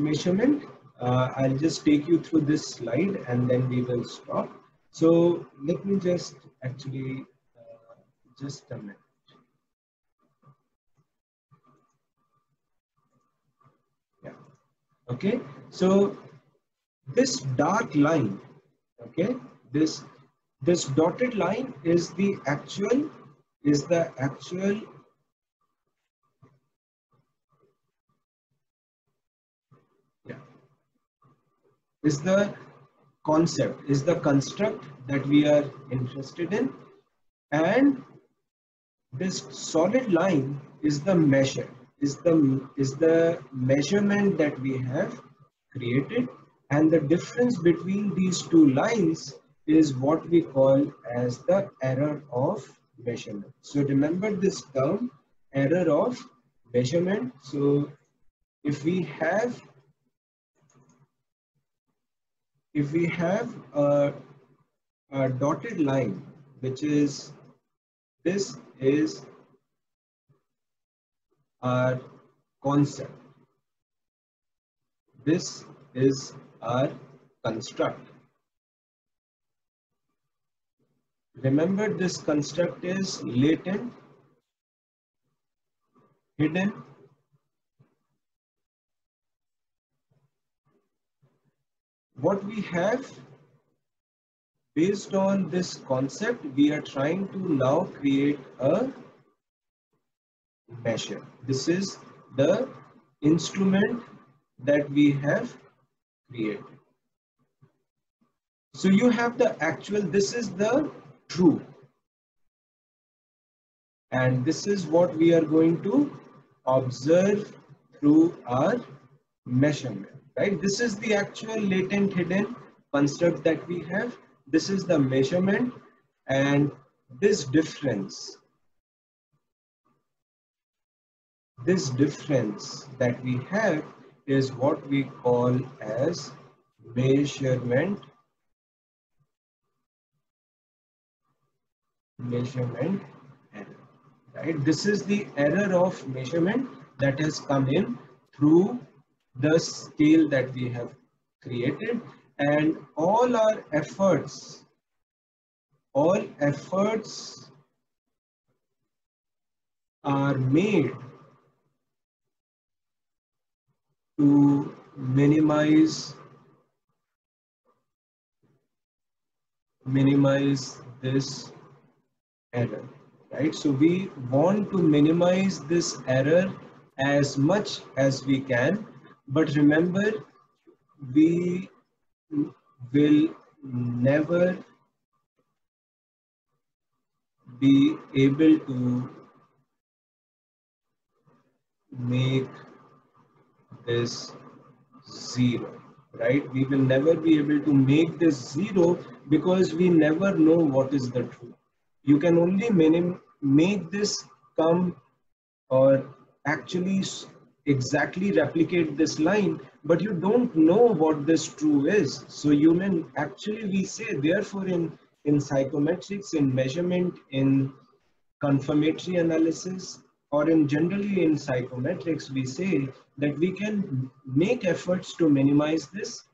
measurement. Uh, I'll just take you through this slide and then we will stop. So let me just actually, uh, just a minute. Yeah. Okay. So this dark line, okay, this this dotted line is the actual is the actual is the concept, is the construct that we are interested in. And this solid line is the measure, is the, is the measurement that we have created. And the difference between these two lines is what we call as the error of measurement. So remember this term, error of measurement. So if we have if we have a, a dotted line, which is, this is our concept. This is our construct. Remember this construct is latent, hidden, what we have based on this concept we are trying to now create a measure. This is the instrument that we have created. So you have the actual this is the true. And this is what we are going to observe through our measurement right? This is the actual latent hidden construct that we have. This is the measurement and this difference, this difference that we have is what we call as measurement measurement error right this is the error of measurement that has come in through the scale that we have created. And all our efforts, all efforts are made to minimize minimize this error right? So we want to minimize this error as much as we can but remember, we will never be able to make this zero, right? We will never be able to make this zero because we never know what is the truth. You can only make this come or actually exactly replicate this line, but you don't know what this true is. So you mean actually we say therefore in, in psychometrics, in measurement, in confirmatory analysis, or in generally in psychometrics, we say that we can make efforts to minimize this,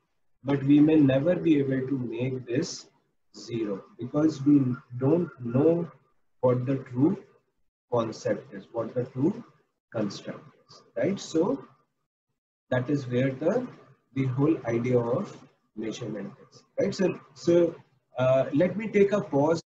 but we may never be able to make this zero because we don't know what the true concept is, what the true construct right? So that is where the the whole idea of measurement is, right? So so uh, let me take a pause.